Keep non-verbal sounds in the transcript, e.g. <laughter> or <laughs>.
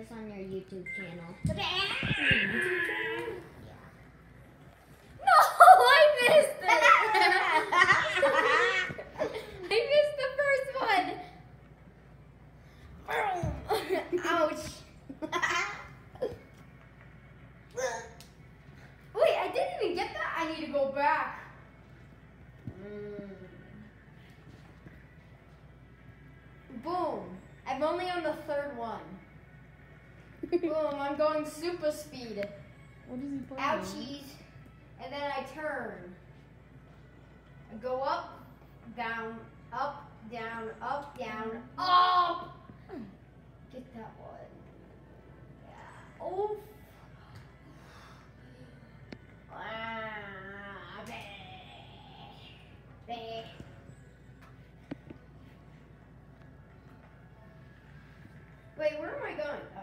this on your YouTube channel. YouTube channel? No, <laughs> I missed it. <laughs> I missed the first one. <laughs> Ouch. Wait, I didn't even get that. I need to go back. Mm. Boom. I'm only on the third one. <laughs> Boom, I'm going super speed. What is he playing? Ouchies. And then I turn. I go up, down, up, down, up, down, up. Get that one. Yeah. Oh. Ah, bleh. Bleh. Wait, where am I going?